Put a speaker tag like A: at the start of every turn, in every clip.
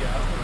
A: Yeah.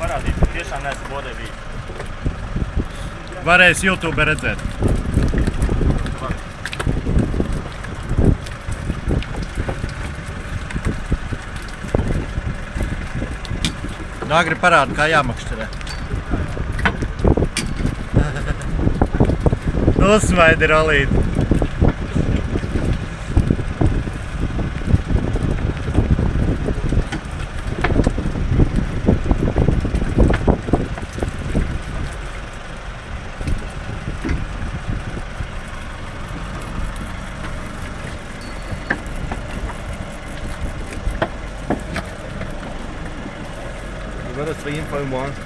A: parādīt, ka tiešām neesmu bodē bijis.
B: Varēs YouTube redzēt. Nāgri parāda, kā jāmakšķerē. Nosmaidi, Rolīti.
C: phone wire.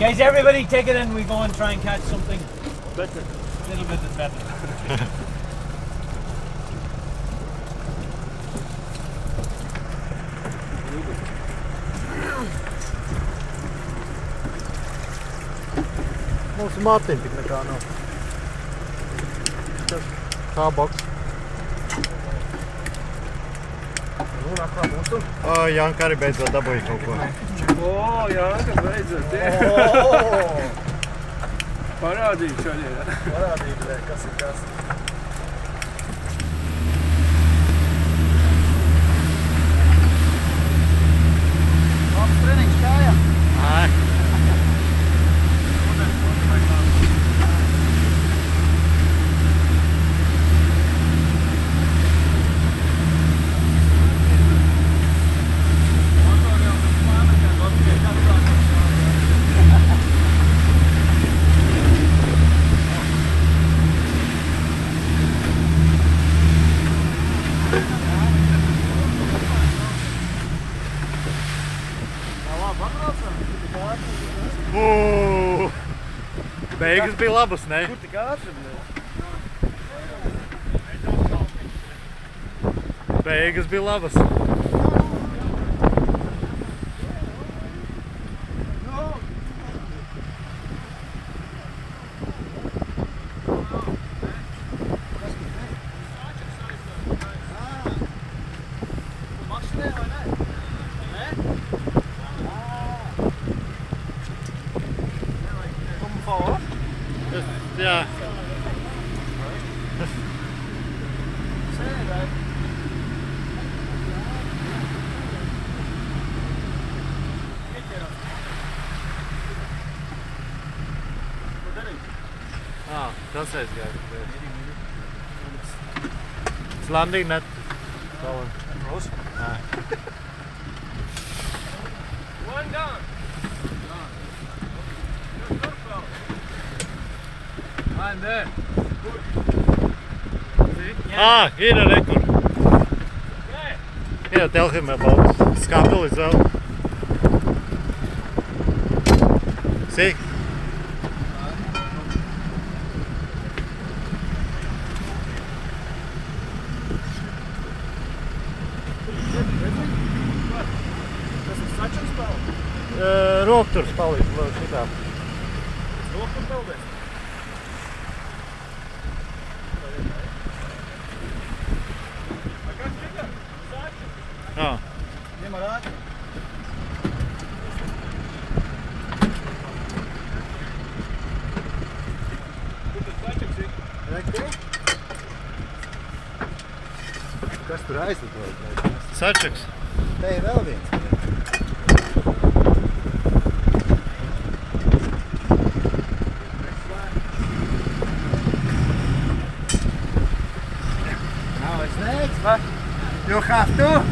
D: Guys, everybody take it in. We go and try and catch something better. A little bit better.
B: Mums ir Mārtiņa tik nekā nav. Tā boks.
A: Nu, nākā mūsu.
B: O, Janka arī beidzot dabūja kaut ko.
A: O, jā, kad beidzot. Parādīt šodien. Parādīt, vai, kas ir kas.
D: Labs treniņš kājām.
B: Ai. Beigas bija labas, ne?
A: Kur tik ātri, ne?
B: Beigas bija labas. Yeah. Ah, that's size
A: guy.
D: It's landing net. There.
B: Ah, ir rekur.
D: Okay.
B: Yeah, tell him about scalpel as well. See?
A: Tas ir sačaks vēl.
B: Uh, Rokturs palīdz vēl šitā.
A: Roku peldēs.
B: Ah.
A: Ņem ar ātri. Kur tas sačaks ir?
E: Rekti? Kas tur aizlidoja?
B: Sačaks.
E: Te ir vēl viens. Now it's next. You have to.